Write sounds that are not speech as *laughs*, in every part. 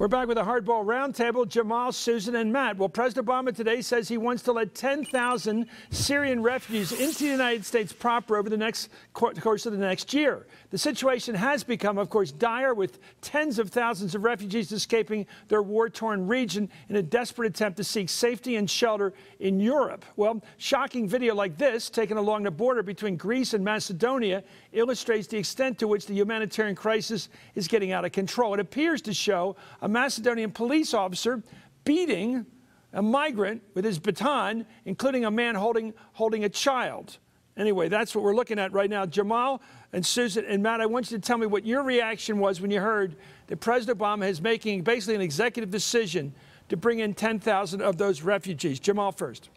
We're back with a hardball roundtable. Jamal, Susan, and Matt. Well, President Obama today says he wants to let 10,000 Syrian refugees into the United States proper over the next course of the next year. The situation has become, of course, dire with tens of thousands of refugees escaping their war-torn region in a desperate attempt to seek safety and shelter in Europe. Well, shocking video like this, taken along the border between Greece and Macedonia, illustrates the extent to which the humanitarian crisis is getting out of control. It appears to show a Macedonian police officer beating a migrant with his baton, including a man holding, holding a child. Anyway, that's what we're looking at right now. Jamal and Susan and Matt, I want you to tell me what your reaction was when you heard that President Obama is making basically an executive decision to bring in 10,000 of those refugees. Jamal first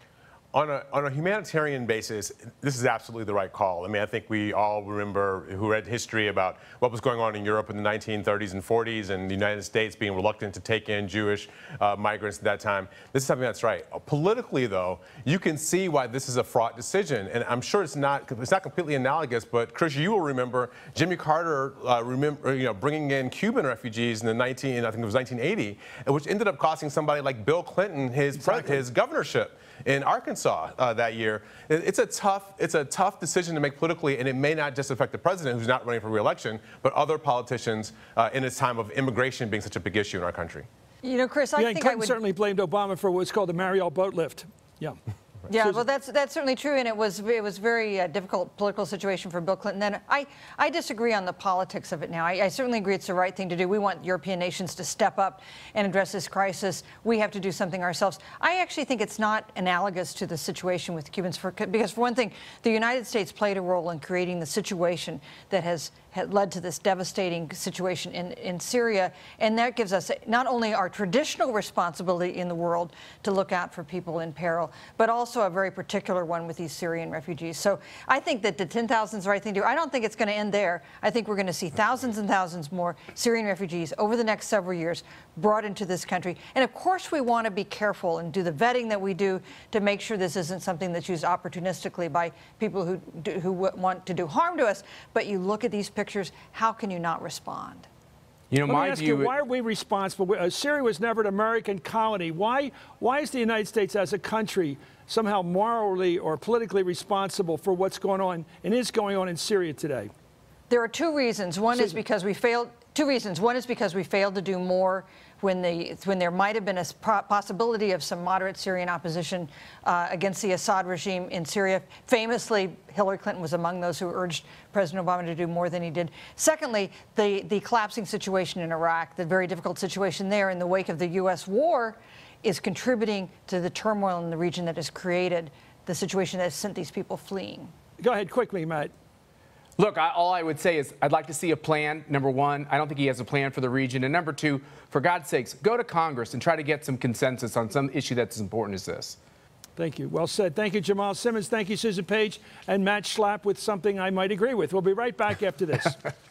on a, on a humanitarian basis, this is absolutely the right call. I mean, I think we all remember who read history about what was going on in Europe in the 1930s and 40s and the United States being reluctant to take in Jewish uh, migrants at that time. This is something that's right. Politically, though, you can see why this is a fraught decision. And I'm sure it's not, it's not completely analogous, but Chris, you will remember Jimmy Carter uh, remember, you know, bringing in Cuban refugees in the 19, I think it was 1980, which ended up costing somebody like Bill Clinton his, exactly. his governorship in Arkansas uh, that year. It's a tough, it's a tough decision to make politically, and it may not just affect the president, who's not running for reelection, but other politicians uh, in this time of immigration being such a big issue in our country. You know, Chris, I yeah, think Clinton I would certainly blamed Obama for what's called the Mariel boat lift. Yeah. Yeah, well, that's that's certainly true, and it was it was very uh, difficult political situation for Bill Clinton. And I I disagree on the politics of it now. I, I, certainly agree it's the right thing to do. We want European nations to step up and address this crisis. We have to do something ourselves. I actually think it's not analogous to the situation with Cubans, for, because for one thing, the United States played a role in creating the situation that has had led to this devastating situation in, in Syria. And that gives us not only our traditional responsibility in the world to look out for people in peril, but also a very particular one with these Syrian refugees. So I think that the 10,000 is the right thing to do. I don't think it's going to end there. I think we're going to see thousands and thousands more Syrian refugees over the next several years brought into this country. And of course, we want to be careful and do the vetting that we do to make sure this isn't something that's used opportunistically by people who, do, who want to do harm to us. But you look at these pictures, how can you not respond? You know, Let my me ask view. You, why are we responsible? Uh, Syria was never an American colony. Why? Why is the United States, as a country, somehow morally or politically responsible for what's going on and is going on in Syria today? There are two reasons. One is because we failed. Two reasons. One is because we failed to do more when, the, when there might have been a possibility of some moderate Syrian opposition uh, against the Assad regime in Syria. Famously, Hillary Clinton was among those who urged President Obama to do more than he did. Secondly, the, the collapsing situation in Iraq, the very difficult situation there in the wake of the U.S. war, is contributing to the turmoil in the region that has created the situation that has sent these people fleeing. Go ahead quickly, Matt. Look, I, all I would say is I'd like to see a plan. Number one, I don't think he has a plan for the region. And number two, for God's sakes, go to Congress and try to get some consensus on some issue that's as important as this. Thank you. Well said. Thank you, Jamal Simmons. Thank you, Susan Page and Matt Schlapp with something I might agree with. We'll be right back after this. *laughs*